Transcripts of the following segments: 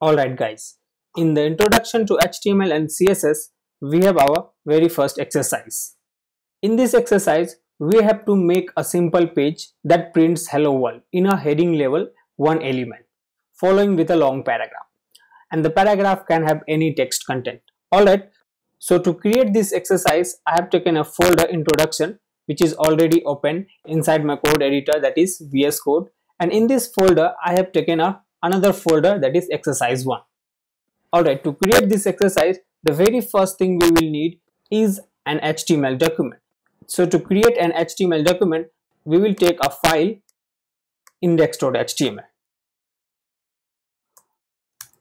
Alright guys, in the introduction to HTML and CSS, we have our very first exercise. In this exercise, we have to make a simple page that prints hello world in a heading level one element, following with a long paragraph. And the paragraph can have any text content. Alright, so to create this exercise, I have taken a folder introduction which is already open inside my code editor that is VS Code and in this folder I have taken a another folder that is exercise 1. Alright, to create this exercise, the very first thing we will need is an HTML document. So to create an HTML document, we will take a file index.html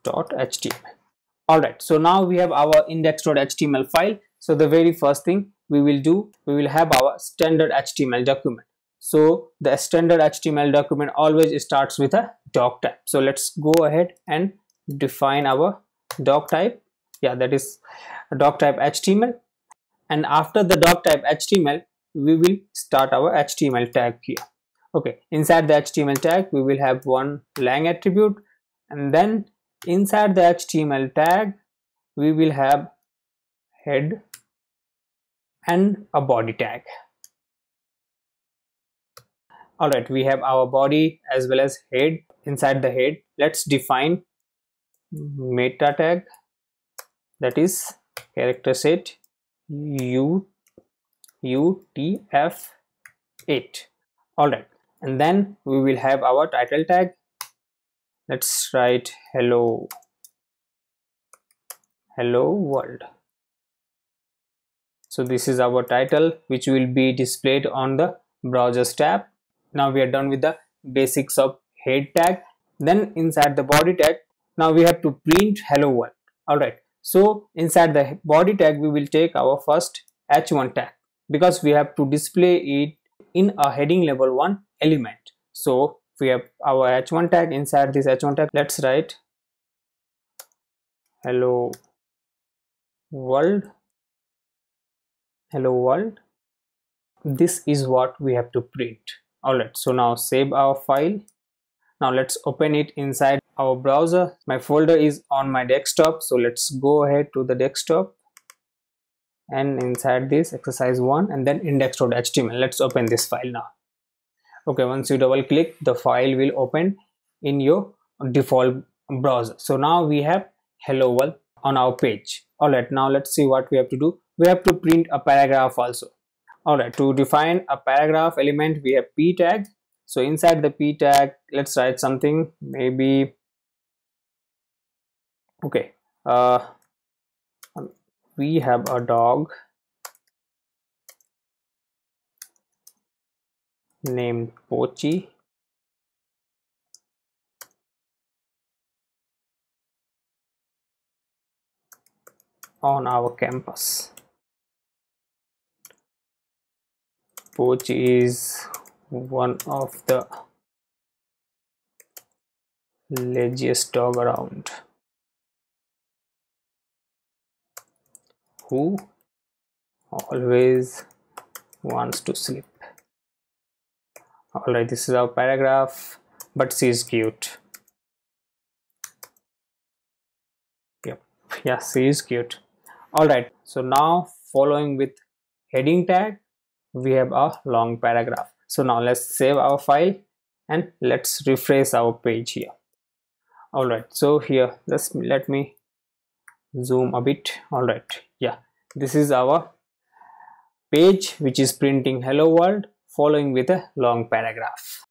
.html. Alright, so now we have our index.html file. So the very first thing we will do, we will have our standard HTML document. So the standard HTML document always starts with a doc type. So let's go ahead and define our doc type. Yeah, that is doc type HTML. And after the doc type HTML, we will start our HTML tag here. Okay, inside the HTML tag, we will have one lang attribute and then inside the HTML tag, we will have head and a body tag all right we have our body as well as head. Inside the head let's define meta tag. That is character set u u t f 8 all right and then we will have our title tag. Let's write hello hello world. So this is our title which will be displayed on the browsers tab now we are done with the basics of head tag. Then inside the body tag now we have to print hello world. All right so inside the body tag we will take our first h1 tag because we have to display it in a heading level 1 element. So we have our h1 tag inside this h1 tag. Let's write hello world. Hello world. This is what we have to print alright so now save our file. Now let's open it inside our browser. My folder is on my desktop so let's go ahead to the desktop and inside this exercise 1 and then index.html let's open this file now. Okay once you double click the file will open in your default browser. So now we have hello world on our page. All right now let's see what we have to do. We have to print a paragraph also all right to define a paragraph element we have p tag. So inside the p tag let's write something maybe okay uh we have a dog named pochi. On our campus Poach is one of the laziest dog around. Who always wants to sleep? Alright this is our paragraph but she is cute. Yep. Yeah she is cute. Alright so now following with heading tag we have a long paragraph. So now let's save our file and let's refresh our page here. All right so here let's let me zoom a bit. All right yeah this is our page which is printing hello world following with a long paragraph